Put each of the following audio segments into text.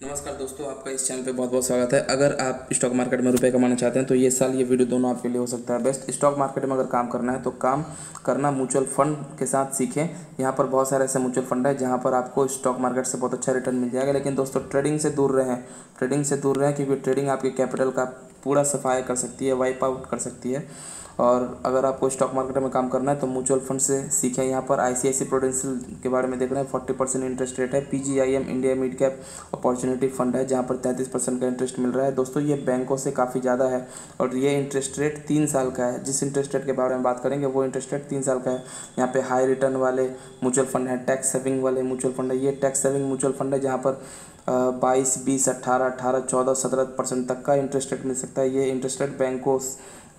नमस्कार दोस्तों, आपका इस चैनल पे बहुत बहुत स्वागत है। अगर आप स्टॉक मार्केट में रुपए कमाना चाहते हैं तो ये साल ये वीडियो दोनों आपके लिए हो सकता है। बेस्ट, स्टॉक मार्केट में अगर काम करना है तो काम करना म्यूचुअल फंड के साथ सीखें। यहाँ पर बहुत सारे ऐसे म्यूचुअल फंड है, जहाँ पर आपको स्टॉक मार्केट से बहुत अच्छा रिटर्न मिल जाएगा। लेकिन दोस्तों, ट्रेडिंग से दूर रहें। ट्रेडिंग से दूर रहें, क्योंकि ट्रेडिंग आपके कैपिटल का पूरा सफाया कर सकती है वाइप आउट कर सकती है। और अगर आपको स्टॉक मार्केट में काम करना है तो म्यूचुअल फंड से सीखें। यहाँ पर आई सी प्रोडेंशियल के बारे में देख रहे हैं। फोर्टी परसेंट इंटरेस्ट रेट है। P G I M India mid cap opportunity fund है, जहाँ पर तैंतीस परसेंट का इंटरेस्ट मिल रहा है। दोस्तों, ये बैंकों से काफ़ी ज़्यादा है और ये इंटरेस्ट रेट तीन साल का है। जिस इंटरेस्ट रेट के बारे में बात करेंगे, वो इंटरेस्ट रेट तीन साल का है। यहाँ पे हाई रिटर्न वाले म्यूचुअल फंड है टैक्स सेविंग वाले म्यूचुअल फंड है। ये टैक्स सेविंग म्यूचुअल फंड है, जहाँ पर बाईस, बीस अट्ठारह अट्ठारह चौदह, सत्रह परसेंट तक का इंटरेस्ट रेट मिल सकता है। ये इंटरेस्ट रेट बैंक को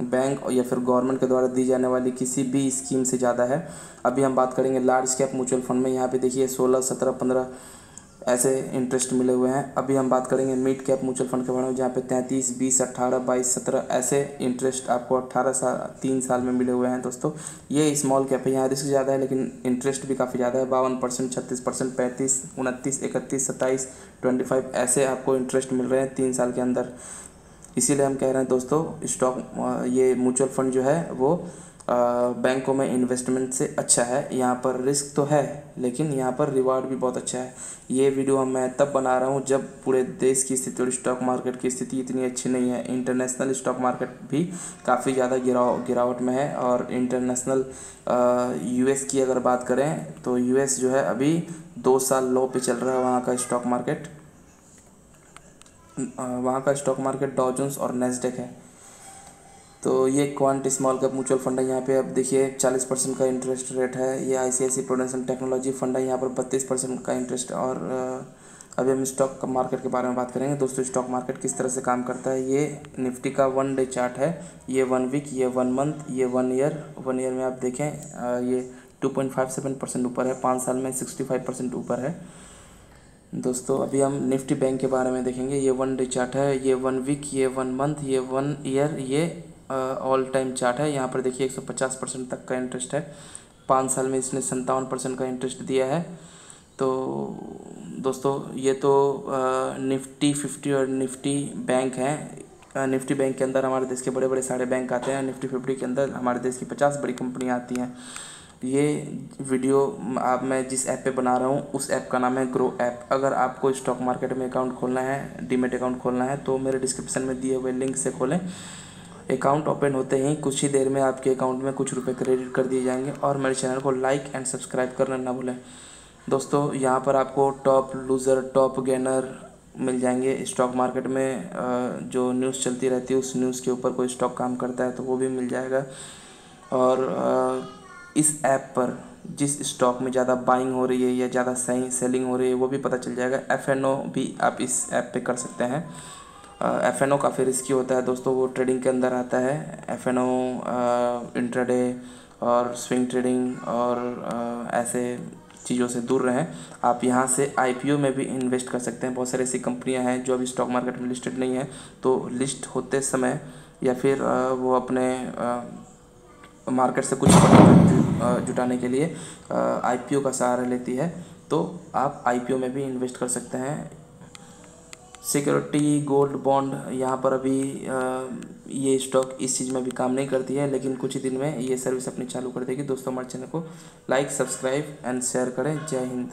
बैंक या फिर गवर्नमेंट के द्वारा दी जाने वाली किसी भी स्कीम से ज़्यादा है। अभी हम बात करेंगे लार्ज कैप म्यूचुअल फंड में। यहाँ पे देखिए सोलह, सत्रह, पंद्रह ऐसे इंटरेस्ट मिले हुए हैं। अभी हम बात करेंगे मिड कैप म्यूचुअल फंड के बारे में, जहाँ पे तैंतीस, बीस अट्ठारह बाईस, सत्रह ऐसे इंटरेस्ट आपको अट्ठारह साल, तीन साल में मिले हुए हैं दोस्तों। ये स्मॉल कैप है, यहाँ रिस्क ज़्यादा है, लेकिन इंटरेस्ट भी काफ़ी ज़्यादा है। बावन परसेंट छत्तीस परसेंट पैंतीस, उनतीस, इकतीस, सत्ताईस ट्वेंटी फाइव ऐसे आपको इंटरेस्ट मिल रहे हैं तीन साल के अंदर। इसीलिए हम कह रहे हैं दोस्तों स्टॉक ये म्यूचुअल फंड जो है, वो बैंकों में इन्वेस्टमेंट से अच्छा है। यहाँ पर रिस्क तो है, लेकिन यहाँ पर रिवार्ड भी बहुत अच्छा है। ये वीडियो हम मैं तब बना रहा हूँ जब पूरे देश की स्थिति और स्टॉक मार्केट की स्थिति इतनी अच्छी नहीं है। इंटरनेशनल स्टॉक मार्केट भी काफ़ी ज़्यादा गिराव गिरावट में है और इंटरनेशनल यूएस की अगर बात करें तो यूएस जो है अभी दो साल लो पे चल रहा है वहाँ का स्टॉक मार्केट वहाँ का स्टॉक मार्केट डॉजन्स और नेस्डेक है। तो ये quant small cap mutual fund है, यहाँ पे अब देखिए चालीस परसेंट का इंटरेस्ट रेट है। ये I C I prudential technology fund है, यहाँ पर बत्तीस परसेंट का इंटरेस्ट और अभी हम स्टॉक मार्केट के बारे में बात करेंगे। दोस्तों स्टॉक मार्केट किस तरह से काम करता है, ये निफ्टी का वन डे चार्ट है। ये वन वीक ये वन मंथ ये वन ईयर वन ईयर में आप देखें ये two point five seven percent ऊपर है, पाँच साल में सिक्सटी फाइव परसेंट ऊपर है। दोस्तों, अभी हम निफ्टी बैंक के बारे में देखेंगे। ये वन डे चार्ट है, ये वन वीक ये वन मंथ ये वन ईयर ये ऑल टाइम चार्ट है। यहाँ पर देखिए 150 परसेंट तक का इंटरेस्ट है। पाँच साल में इसने संतावन परसेंट का इंटरेस्ट दिया है। तो दोस्तों, ये तो निफ्टी फिफ्टी और निफ्टी बैंक हैं। निफ्टी बैंक के अंदर हमारे देश के बड़े बड़े सारे बैंक आते हैं। निफ्टी फिफ्टी के अंदर हमारे देश की पचास बड़ी कंपनियाँ आती हैं। ये वीडियो आप, मैं जिस ऐप पे बना रहा हूँ, उस ऐप का नाम है ग्रो ऐप। अगर आपको स्टॉक मार्केट में अकाउंट खोलना है, डीमेट अकाउंट खोलना है तो मेरे डिस्क्रिप्शन में दिए हुए लिंक से खोलें। अकाउंट ओपन होते ही कुछ ही देर में आपके अकाउंट में कुछ रुपए क्रेडिट कर दिए जाएँगे और मेरे चैनल को लाइक एंड सब्सक्राइब करना ना भूलें। दोस्तों, यहाँ पर आपको टॉप लूज़र, टॉप गेनर मिल जाएँगे स्टॉक मार्केट में जो न्यूज़ चलती रहती है, उस न्यूज़ के ऊपर कोई स्टॉक काम करता है तो वो भी मिल जाएगा। और इस ऐप पर जिस स्टॉक में ज़्यादा बाइंग हो रही है या ज़्यादा सही, सेलिंग हो रही है, वो भी पता चल जाएगा। एफ़ एन ओ भी आप इस ऐप पे कर सकते हैं। एफ़ एन ओ काफ़ी रिस्की होता है दोस्तों वो ट्रेडिंग के अंदर आता है। एफ़ एन ओ इंट्राडे और स्विंग ट्रेडिंग और आ, ऐसे चीज़ों से दूर रहें। आप यहाँ से आई पी ओ में भी इन्वेस्ट कर सकते हैं। बहुत सारी ऐसी कंपनियाँ हैं जो अभी स्टॉक मार्केट में लिस्टेड नहीं है। तो लिस्ट होते समय या फिर आ, वो अपने आ, मार्केट से कुछ जुटाने के लिए आईपीओ का सहारा लेती है। तो आप आईपीओ में भी इन्वेस्ट कर सकते हैं। सिक्योरिटी, गोल्ड बॉन्ड, यहाँ पर अभी ये स्टॉक इस चीज़ में भी काम नहीं करती है, लेकिन कुछ ही दिन में ये सर्विस अपनी चालू कर देगी। दोस्तों, हमारे चैनल को लाइक, सब्सक्राइब एंड शेयर करें। जय हिंद।